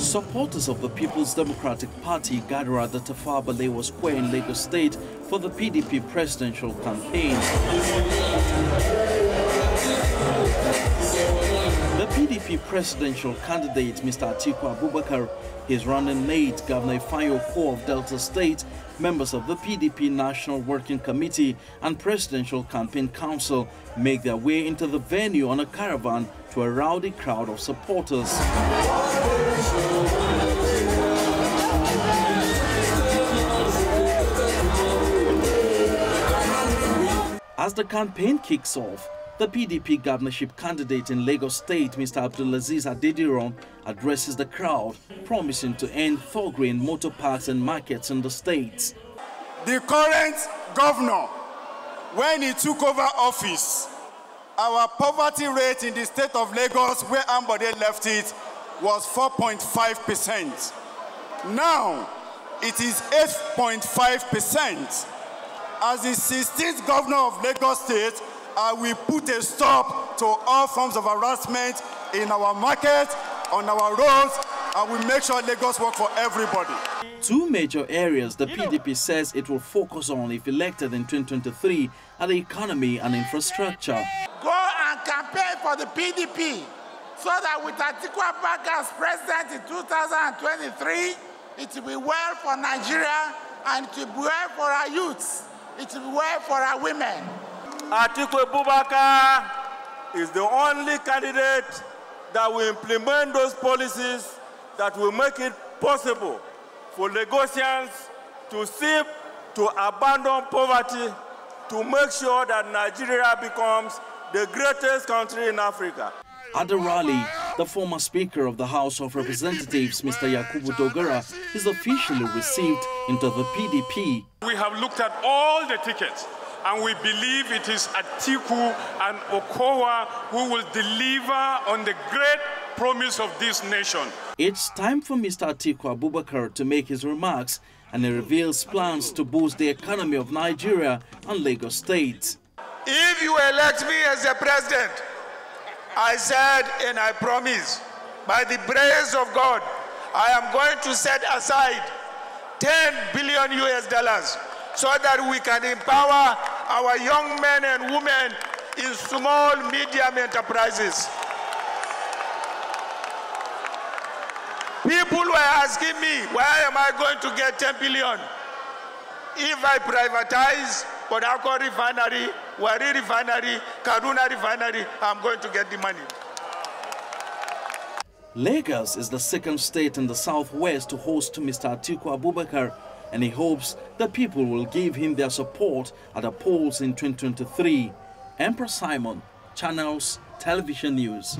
Supporters of the People's Democratic Party gather at the Tafawa Balewa Square in Lagos State for the PDP presidential campaign. The PDP presidential candidate, Mr. Atiku Abubakar, his running mate, Governor Ifeanyi Okowa of Delta State, members of the PDP National Working Committee and Presidential Campaign Council make their way into the venue on a caravan to a rowdy crowd of supporters. As the campaign kicks off, the PDP governorship candidate in Lagos State, Mr. Abdulaziz Adediran, addresses the crowd, promising to end thuggery motor parks and markets in the state. The current governor, when he took over office, our poverty rate in the state of Lagos, where Ambode left it, was 4.5%. Now, it is 8.5%. As the 16th governor of Lagos State, I will put a stop to all forms of harassment in our market, on our roads, and we make sure Lagos work for everybody. Two major areas the PDP says it will focus on if elected in 2023 are the economy and infrastructure. Go and campaign for the PDP so that with Atiku Abubakar as president in 2023, it will be well for Nigeria and it will be well for our youths. It will be well for our women. Atiku Abubakar is the only candidate that will implement those policies that will make it possible for Lagosians to seek to abandon poverty, to make sure that Nigeria becomes the greatest country in Africa. At the rally, the former Speaker of the House of Representatives, Mr. Yakubu Dogara, is officially received into the PDP. We have looked at all the tickets and we believe it is Atiku and Okowa who will deliver on the great promise of this nation. It's time for Mr. Atiku Abubakar to make his remarks and he reveals plans to boost the economy of Nigeria and Lagos State. If you elect me as the president, I said and I promise, by the grace of God, I am going to set aside 10 billion US dollars so that we can empower our young men and women in small, medium enterprises. People were asking me, why am I going to get 10 billion? If I privatize Harcourt refinery, Warri refinery, Kaduna refinery, I'm going to get the money. Lagos is the second state in the southwest to host Mr. Atiku Abubakar and he hopes that people will give him their support at the polls in 2023. Emperor Simon, Channels Television News.